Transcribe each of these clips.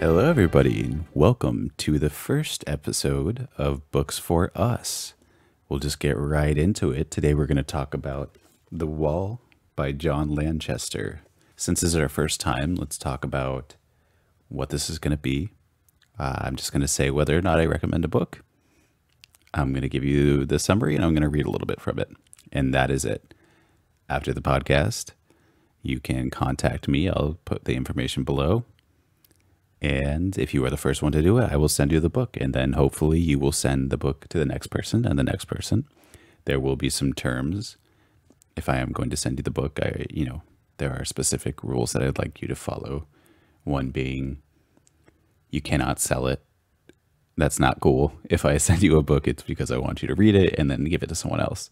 Hello, everybody, and welcome to the first episode of Books for Us. We'll just get right into it. Today, we're going to talk about The Wall by John Lanchester. Since this is our first time, let's talk about what this is going to be. Uh, I'm just going to say whether or not I recommend a book. I'm going to give you the summary and I'm going to read a little bit from it. And that is it. After the podcast, you can contact me. I'll put the information below. And if you are the first one to do it, I will send you the book. And then hopefully you will send the book to the next person and the next person. There will be some terms. If I am going to send you the book, I, you know, there are specific rules that I'd like you to follow. One being you cannot sell it. That's not cool. If I send you a book, it's because I want you to read it and then give it to someone else.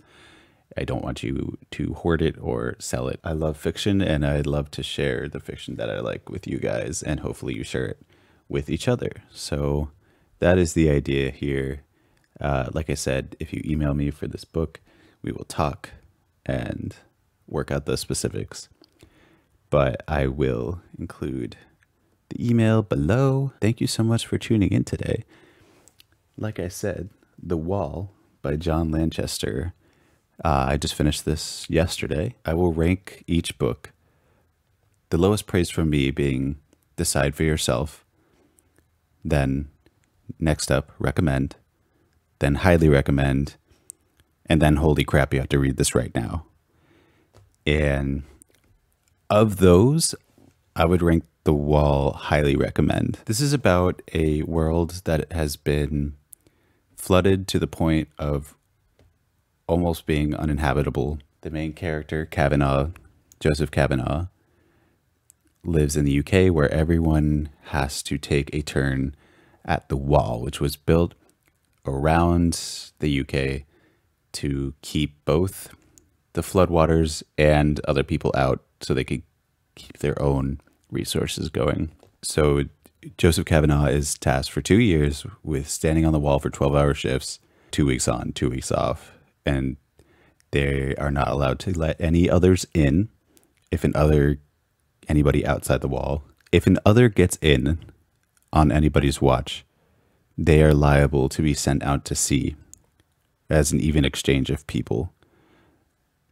I don't want you to hoard it or sell it. I love fiction and I love to share the fiction that I like with you guys, and hopefully you share it with each other. So that is the idea here. Uh, like I said, if you email me for this book, we will talk and work out the specifics. But I will include the email below. Thank you so much for tuning in today. Like I said, The Wall by John Lanchester uh, I just finished this yesterday. I will rank each book. The lowest praise from me being decide for yourself. Then, next up, recommend. Then, highly recommend. And then, holy crap, you have to read this right now. And of those, I would rank The Wall highly recommend. This is about a world that has been flooded to the point of almost being uninhabitable. The main character, Kavanagh, Joseph Kavanagh, lives in the UK where everyone has to take a turn at the wall, which was built around the UK to keep both the floodwaters and other people out so they could keep their own resources going. So Joseph Kavanagh is tasked for two years with standing on the wall for 12 hour shifts, two weeks on, two weeks off, and they are not allowed to let any others in. If an other anybody outside the wall if an other gets in on anybody's watch they are liable to be sent out to sea as an even exchange of people.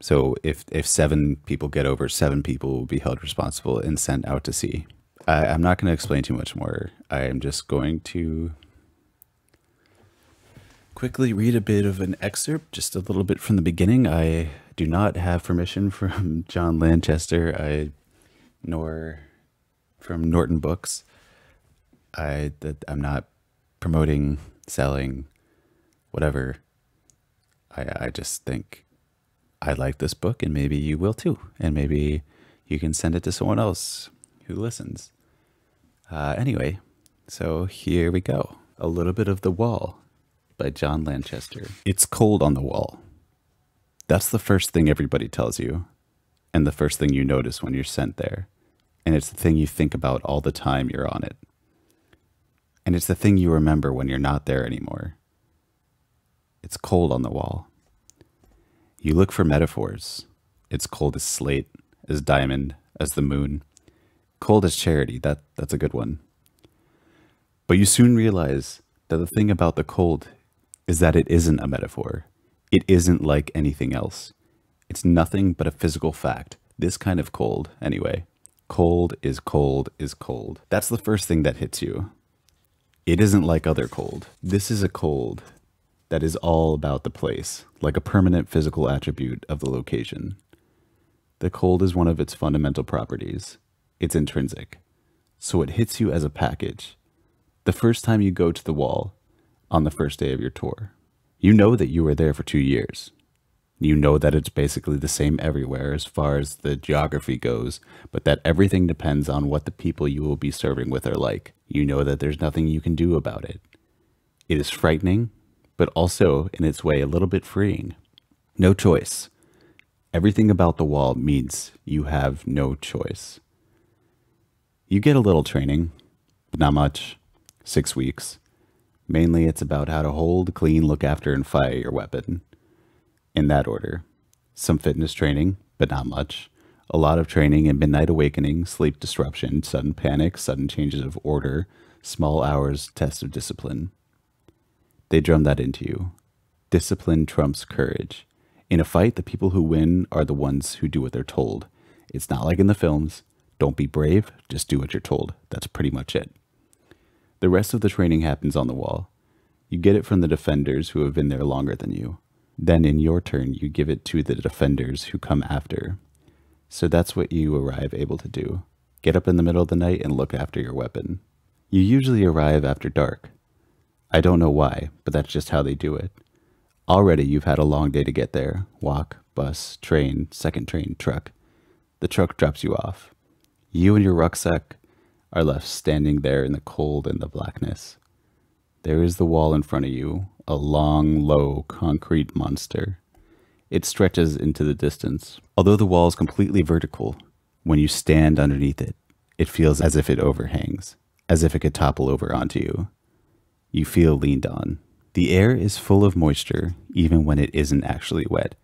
So if if seven people get over seven people will be held responsible and sent out to sea. I, i'm not going to explain too much more. I am just going to quickly read a bit of an excerpt, just a little bit from the beginning. I do not have permission from John Lanchester, I nor from Norton Books. I that I'm not promoting, selling, whatever. I I just think I like this book, and maybe you will too, and maybe you can send it to someone else who listens. Uh, anyway, so here we go. A little bit of the wall by John Lanchester. It's cold on the wall. That's the first thing everybody tells you, and the first thing you notice when you're sent there. And it's the thing you think about all the time you're on it. And it's the thing you remember when you're not there anymore. It's cold on the wall. You look for metaphors. It's cold as slate, as diamond, as the moon. Cold as charity, that, that's a good one. But you soon realize that the thing about the cold is that it isn't a metaphor. It isn't like anything else. It's nothing but a physical fact. This kind of cold, anyway. Cold is cold is cold. That's the first thing that hits you. It isn't like other cold. This is a cold that is all about the place, like a permanent physical attribute of the location. The cold is one of its fundamental properties. It's intrinsic. So it hits you as a package. The first time you go to the wall, on the first day of your tour. You know that you were there for two years. You know that it's basically the same everywhere as far as the geography goes, but that everything depends on what the people you will be serving with are like. You know that there's nothing you can do about it. It is frightening, but also, in its way, a little bit freeing. No choice. Everything about the wall means you have no choice. You get a little training, but not much. Six weeks. Mainly, it's about how to hold, clean, look after, and fire your weapon. In that order. Some fitness training, but not much. A lot of training in midnight awakening, sleep disruption, sudden panic, sudden changes of order, small hours, test of discipline. They drum that into you. Discipline trumps courage. In a fight, the people who win are the ones who do what they're told. It's not like in the films. Don't be brave, just do what you're told. That's pretty much it. The rest of the training happens on the wall. You get it from the defenders who have been there longer than you. Then, in your turn, you give it to the defenders who come after. So that's what you arrive able to do. Get up in the middle of the night and look after your weapon. You usually arrive after dark. I don't know why, but that's just how they do it. Already you've had a long day to get there walk, bus, train, second train, truck. The truck drops you off. You and your rucksack are left standing there in the cold and the blackness. There is the wall in front of you, a long, low concrete monster. It stretches into the distance. Although the wall is completely vertical, when you stand underneath it, it feels as if it overhangs, as if it could topple over onto you. You feel leaned on. The air is full of moisture, even when it isn't actually wet,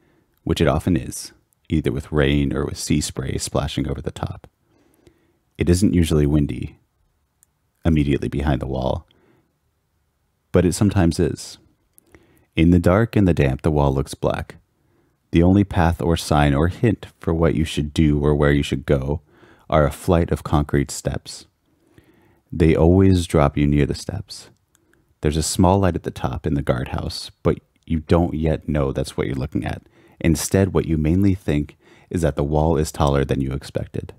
which it often is, either with rain or with sea spray splashing over the top. It isn't usually windy immediately behind the wall, but it sometimes is. In the dark and the damp, the wall looks black. The only path or sign or hint for what you should do or where you should go are a flight of concrete steps. They always drop you near the steps. There's a small light at the top in the guardhouse, but you don't yet know that's what you're looking at. Instead, what you mainly think is that the wall is taller than you expected.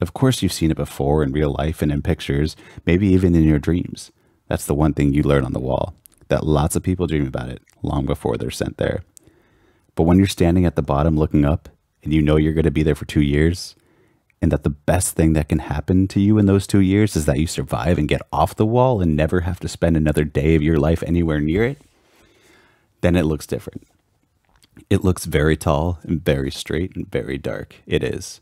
Of course, you've seen it before in real life and in pictures, maybe even in your dreams. That's the one thing you learn on the wall that lots of people dream about it long before they're sent there. But when you're standing at the bottom looking up and you know you're going to be there for two years, and that the best thing that can happen to you in those two years is that you survive and get off the wall and never have to spend another day of your life anywhere near it, then it looks different. It looks very tall and very straight and very dark. It is.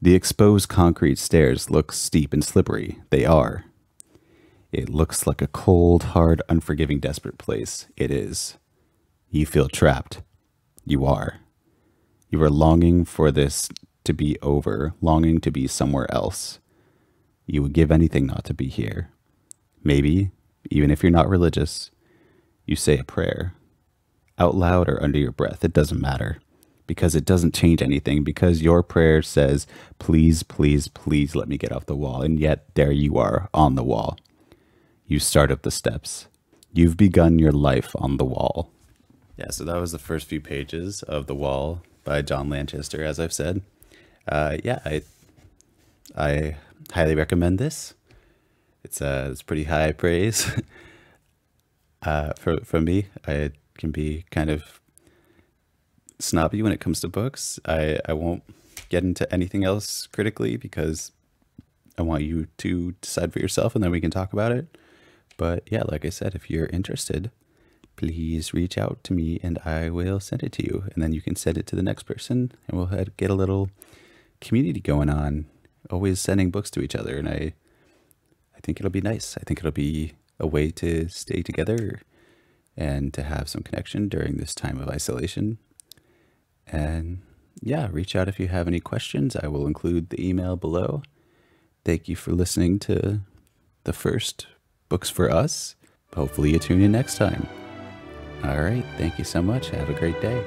The exposed concrete stairs look steep and slippery. They are. It looks like a cold, hard, unforgiving, desperate place. It is. You feel trapped. You are. You are longing for this to be over, longing to be somewhere else. You would give anything not to be here. Maybe, even if you're not religious, you say a prayer. Out loud or under your breath, it doesn't matter because it doesn't change anything because your prayer says, please, please, please let me get off the wall. And yet there you are on the wall. You start up the steps. You've begun your life on the wall. Yeah, so that was the first few pages of The Wall by John Lanchester, as I've said. Uh, yeah, I, I highly recommend this. It's, uh, it's pretty high praise. uh, for, for me, I can be kind of snobby when it comes to books. I, I won't get into anything else critically because I want you to decide for yourself and then we can talk about it. But yeah, like I said, if you're interested, please reach out to me and I will send it to you. And then you can send it to the next person and we'll get a little community going on, always sending books to each other. And I, I think it'll be nice. I think it'll be a way to stay together and to have some connection during this time of isolation and yeah, reach out if you have any questions. I will include the email below. Thank you for listening to the first Books for Us. Hopefully, you tune in next time. All right. Thank you so much. Have a great day.